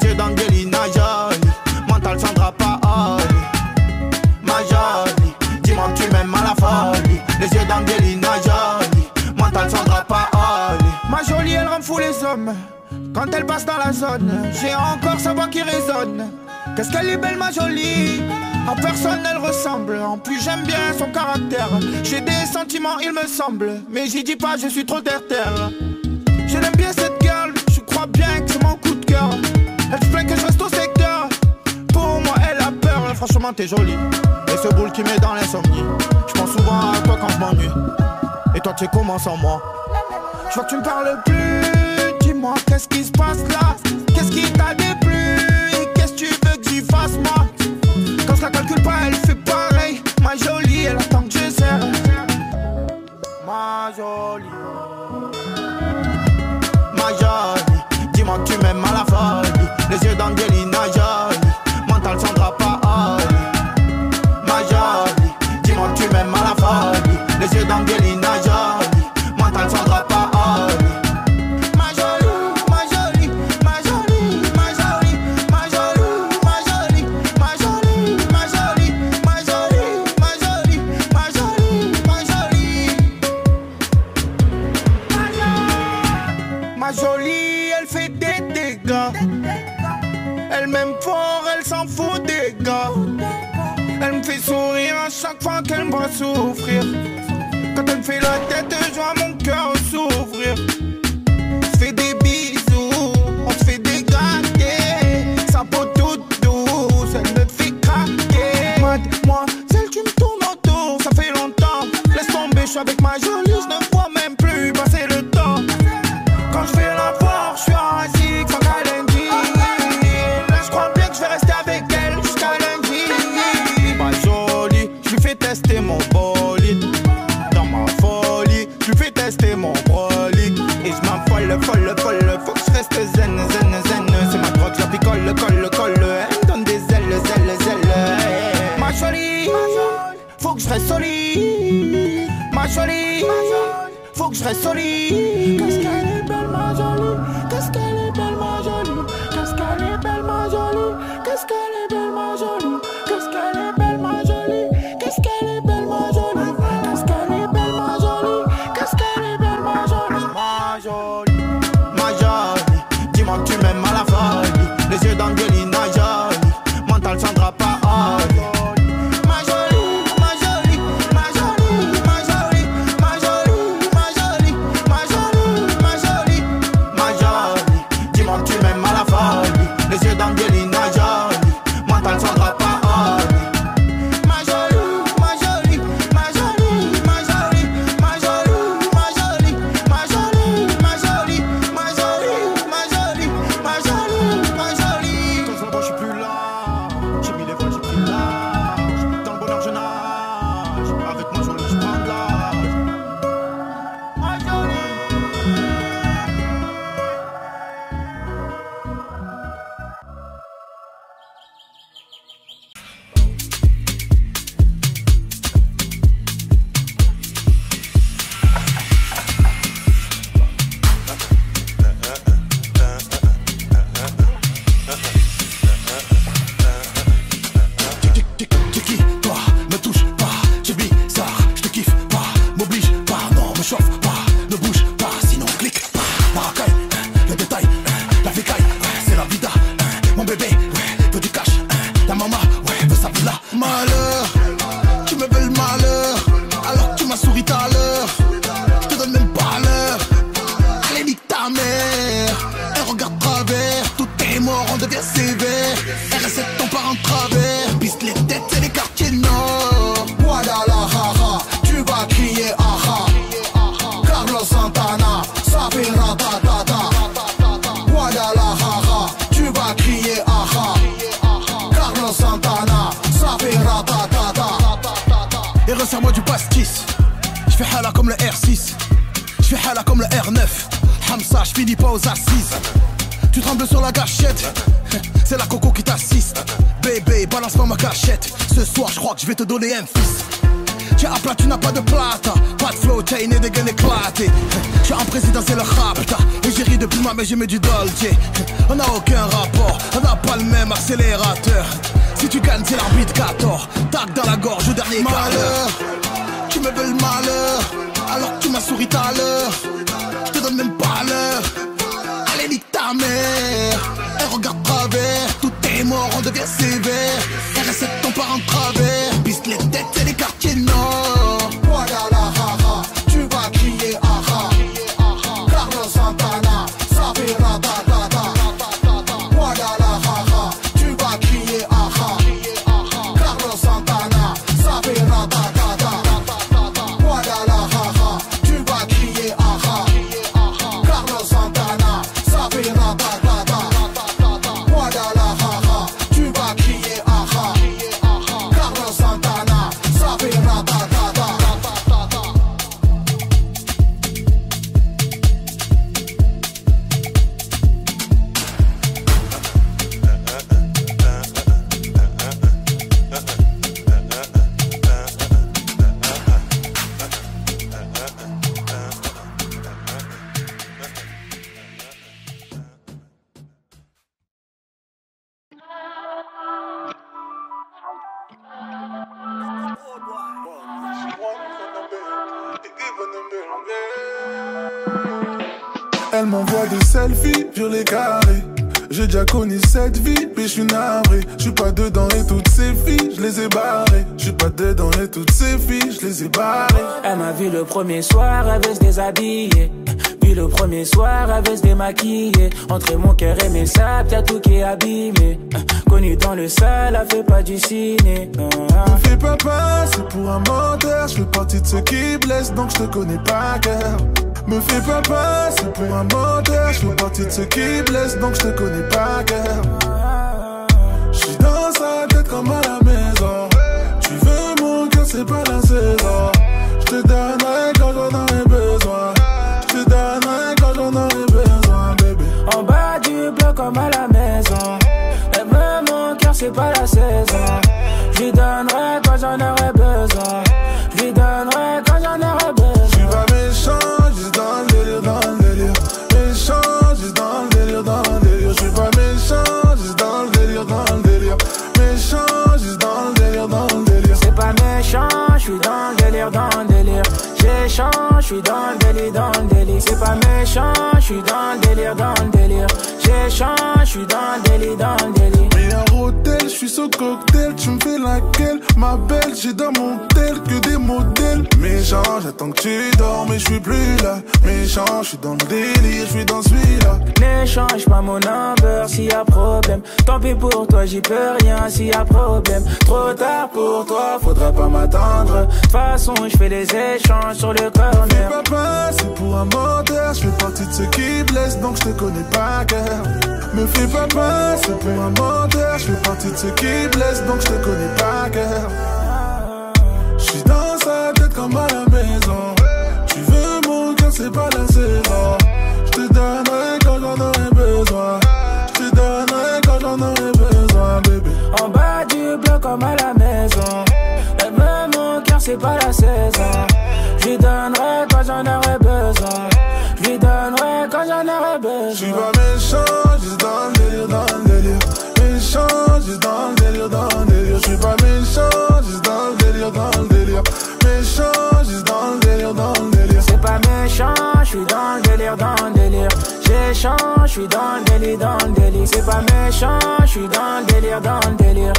les yeux d'Angelina Jolie. Mental Sandra Paoli. Ma jolie, dis-moi que tu m'aimes à la folie. Les yeux d'Angelina Jolie. Mental Sandra Paoli. Ma jolie, elle rend fou les hommes. Quand elle passe dans la zone, j'ai encore sa voix qui résonne. Qu'est-ce qu'elle est belle, ma jolie. En personne elle ressemble, en plus j'aime bien son caractère J'ai des sentiments il me semble, mais j'y dis pas je suis trop terre-terre Je bien cette girl, je crois bien que c'est franchement t'es jolie. Et ce boule qui met dans l'insomnie. Je pense souvent à toi quand je m'ennuie. Et toi tu commences en moi. Je vois que tu me parles plus. Dis-moi qu'est-ce qui se passe là? je serai solide. Qu'est-ce Insère-moi du pastis. Je fais hala comme le R6. Je fais hala comme le R9. Hamza, je finis pas aux assises. Tu trembles sur la gâchette. C'est la coco qui t'assiste. Bébé, balance pas ma cachette. Ce soir, je crois que je vais te donner un fils. Tu à plat, tu n'as pas de plata. Pas de flow, tu une des gaines éclatées. Je suis en président, c'est le rapta. Et j'ai ri depuis ma mais j'ai mis du dolce. On n'a aucun rapport, on n'a pas le même accélérateur. Si tu gagnes, c'est l'arbitre 14. Tac dans la gorge au dernier Malheur, tu me veux le malheur. Alors que tu m'as souri tout à l'heure. Je te donne même pas l'heure. Allez, nique ta mère. Elle regarde travers. Tout est mort, on devient sévère. RS7 ton part en travers. Piste les têtes, c'est les quartiers Elle m'envoie des selfies sur les carrés. J'ai déjà connu cette vie, mais je suis navré. Je suis pas dedans et toutes ces filles, je les ai barrées. Je suis pas dedans et toutes ces filles, je les ai barrées. Elle m'a vu le premier soir, elle veut se déshabiller. Puis le premier soir, elle veut se démaquiller. Entre mon cœur et mes sacs, y'a tout qui est abîmé. Connu dans le sale, elle fait pas du ciné. Ah. Me fais pas passer pour un menteur, je fais partie de ceux qui blessent, donc je te connais pas cœur. Me fais pas passer pour un menteur, je fais partie de ceux qui blessent, donc je te connais pas cœur. Je suis dans sa tête comme à la maison. Tu veux mon cœur, c'est pas la saison. Je te donnerai quand j'en aurai besoin. Je te donnerai quand j'en aurai besoin, bébé. En bas du bloc comme à la maison. Veut mon cœur, c'est pas la saison. Suis dans le délire, dans le délire. C'est pas méchant, je suis dans le délire, dans le délire. J'échange, je suis dans le délire, dans le délire. Suis sous cocktail, tu me fais laquelle Ma belle, j'ai dans mon tel que des modèles Méchant, j'attends que tu dors mais je suis plus là Méchant, je suis dans le délire, je suis dans celui-là N'échange pas mon number s'il y a problème. Tant pis pour toi, j'y peux rien s'il y a problème. Trop tard pour toi, faudra pas m'attendre. De toute façon, je fais des échanges sur le Fais corner. pas passer pour un menteur, je fais partie de ceux qui blessent donc je te connais pas cœur. Me fais pas passer pour un menteur, je fais partie de ceux qui blessent donc je te connais pas cœur. Je suis dans sa tête comme à la maison. Tu veux mon cœur, c'est pas la saison. Je te donnerai quand j'en aurai besoin. Je te donnerai quand j'en aurai besoin, bébé. En bas du bloc comme à la maison. Elle mon cœur, c'est pas la saison. Je donnerai quand j'en aurai Je suis pas méchant, juste dans le délire, dans le délire. Méchant, juste dans le délire, dans le délire. C'est pas méchant, je suis dans le délire, dans le délire. J'échange, je suis dans le délire, dans le délire. C'est pas méchant, je suis dans le délire, dans le délire.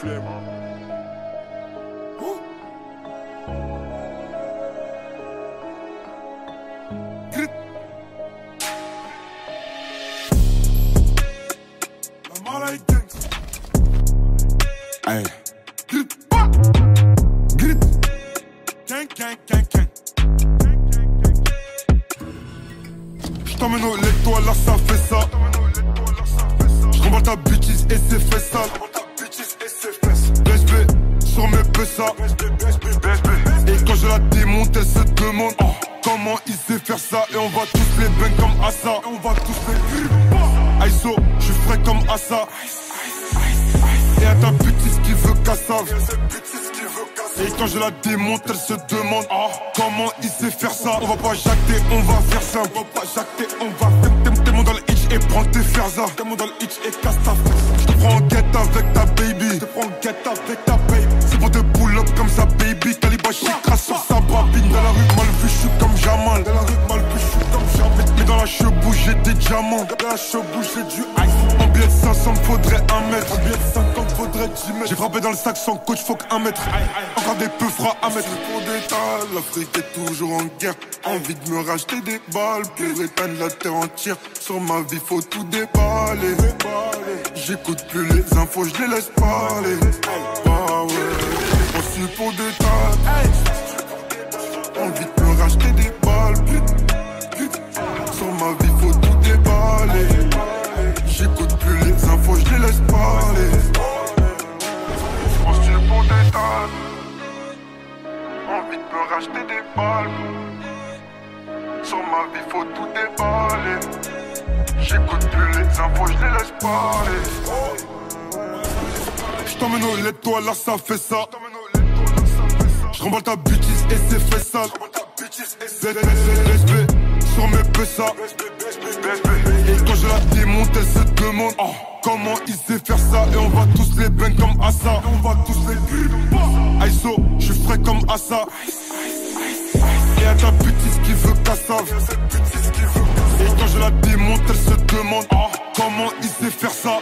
flemme. Oh. Hey. Grip. Gang, gang, gang, gang. Au lait, toi là ça fait ça. J'remballe ta bêtise et c'est fait sale. Et quand je la démonte, elle se demande oh, comment il sait faire ça. Et on va tous les bains comme Assa. Et on va tous les Aiso, je suis frais comme Assa. Et à ta bêtise qui veut cassave. Et quand je la démonte, elle se demande oh, comment il sait faire ça. On va pas jacter, on va faire ça. On va pas jacter, on va faire. T'es dans le hitch et prends tes ferzas. T'es mon dans le hitch et casse ta Je te prends en guette avec ta baby. Je te prends en guette avec ta baby. C'est pour te pull up comme ça, baby. Taliban, crasse sur sa babine. Dans la rue, mal vu, je suis comme Jamal. Dans la rue, mal vu, je suis comme Jamal. Mais dans la chebou, j'ai des diamants. Dans la chebou, j'ai du ice. En billet de 500, faudrait un mètre. En billet de 50, faudrait 10 mètres. J'ai frappé dans le sac sans coach, faut qu'un mètre. Encore des peu froids à mettre. Pour des tas, l'Afrique est toujours en guerre. Envie de me racheter des balles pour éteindre la terre entière. Sur ma vie, faut tout déballer. J'écoute plus les infos, je les laisse parler. Suit pour. Envie de me racheter des balles. Sur ma vie, faut tout déballer. J'écoute plus les infos, je les laisse parler. On suit pour des tas. Envie de me racheter des balles. Sur ma vie, faut tout déballer. J'écoute plus les infos, je les laisse parler. J't'emmène au lait, toi là ça fait ça. J'remballe ta bêtise et c'est fait sale. BSB sur mes. Et quand je la démonte, elle se demande oh, comment il sait faire ça? Et on va tous les bains comme Assa. On va tous les Aiso, je suis frais comme Assa. Et à ta bêtise qui veut cassave. Et quand je la démonte, elle se demande oh, comment il sait faire ça?